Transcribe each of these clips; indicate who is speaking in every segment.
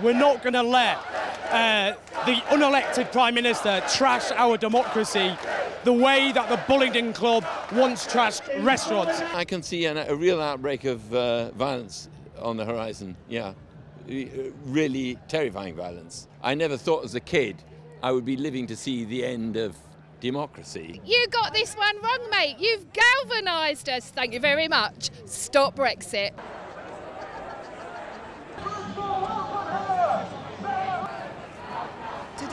Speaker 1: We're not going to let uh, the unelected Prime Minister trash our democracy the way that the Bullingdon Club once trashed restaurants.
Speaker 2: I can see an, a real outbreak of uh, violence on the horizon, yeah. Really terrifying violence. I never thought as a kid I would be living to see the end of democracy.
Speaker 3: You got this one wrong, mate. You've galvanised us. Thank you very much. Stop Brexit.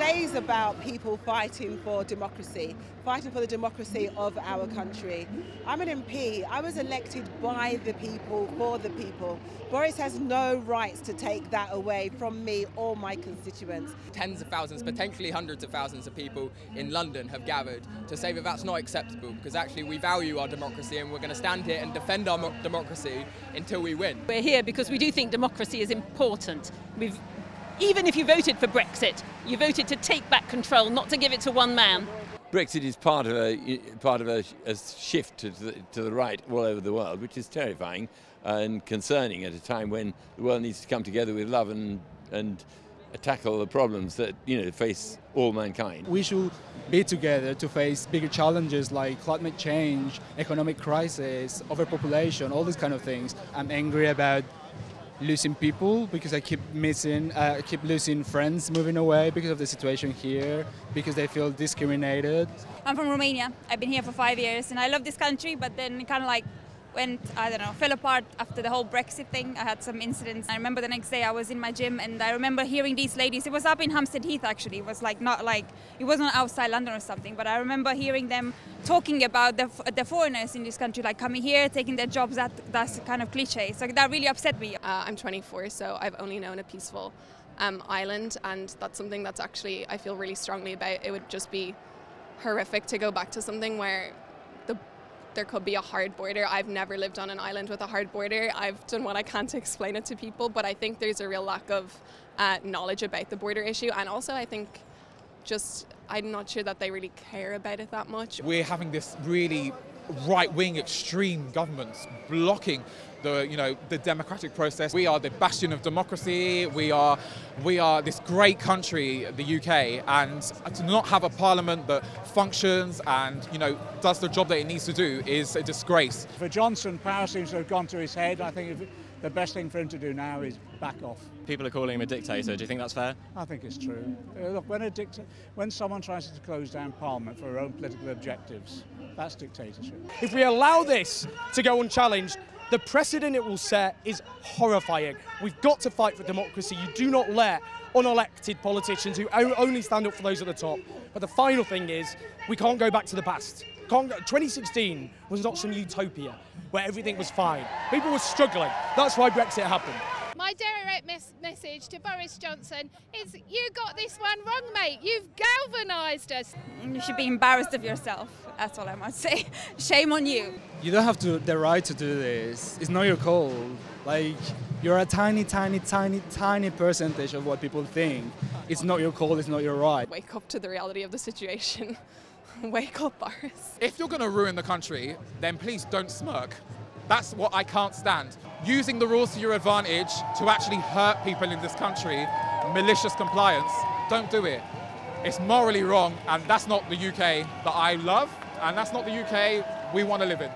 Speaker 4: Today is about people fighting for democracy, fighting for the democracy of our country. I'm an MP. I was elected by the people, for the people. Boris has no rights to take that away from me or my constituents.
Speaker 5: Tens of thousands, potentially hundreds of thousands of people in London have gathered to say that that's not acceptable because actually we value our democracy and we're going to stand here and defend our democracy until we win.
Speaker 6: We're here because we do think democracy is important. We've even if you voted for Brexit, you voted to take back control, not to give it to one man.
Speaker 2: Brexit is part of a part of a, a shift to the, to the right all over the world, which is terrifying and concerning at a time when the world needs to come together with love and and tackle the problems that you know face all mankind.
Speaker 7: We should be together to face bigger challenges like climate change, economic crisis, overpopulation, all these kind of things. I'm angry about losing people because I keep missing, uh, I keep losing friends moving away because of the situation here, because they feel discriminated.
Speaker 8: I'm from Romania. I've been here for five years and I love this country, but then kind of like went, I don't know, fell apart after the whole Brexit thing. I had some incidents. I remember the next day I was in my gym and I remember hearing these ladies. It was up in Hampstead Heath actually. It was like not like it wasn't outside London or something. But I remember hearing them talking about the, the foreigners in this country, like coming here, taking their jobs. That that's kind of cliche. So that really upset me. Uh,
Speaker 9: I'm 24, so I've only known a peaceful um, island, and that's something that's actually I feel really strongly about. It would just be horrific to go back to something where there could be a hard border. I've never lived on an island with a hard border. I've done what I can to explain it to people, but I think there's a real lack of uh, knowledge about the border issue. And also, I think just, I'm not sure that they really care about it that much.
Speaker 10: We're having this really right-wing extreme governments blocking the you know the democratic process. We are the bastion of democracy. We are we are this great country, the UK, and to not have a parliament that functions and you know does the job that it needs to do is a disgrace.
Speaker 11: For Johnson, power seems to have gone to his head. I think the best thing for him to do now is back off.
Speaker 12: People are calling him a dictator. Do you think that's fair?
Speaker 11: I think it's true. Uh, look, when, a when someone tries to close down Parliament for their own political objectives, that's dictatorship.
Speaker 1: If we allow this to go unchallenged, the precedent it will set is horrifying. We've got to fight for democracy. You do not let unelected politicians who only stand up for those at the top. But the final thing is, we can't go back to the past. 2016 was not some utopia where everything was fine. People were struggling. That's why Brexit happened.
Speaker 3: My direct mes message to Boris Johnson is you got this one wrong, mate. You've galvanised us.
Speaker 8: You should be embarrassed of yourself. That's all I must say. Shame on you.
Speaker 7: You don't have to, the right to do this. It's not your call. Like, you're a tiny, tiny, tiny, tiny percentage of what people think. It's not your call, it's not your right.
Speaker 9: Wake up to the reality of the situation. Wake up, Boris.
Speaker 10: If you're going to ruin the country, then please don't smirk. That's what I can't stand. Using the rules to your advantage to actually hurt people in this country, malicious compliance, don't do it. It's morally wrong, and that's not the UK that I love, and that's not the UK we want to live in.